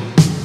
you